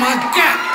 my God.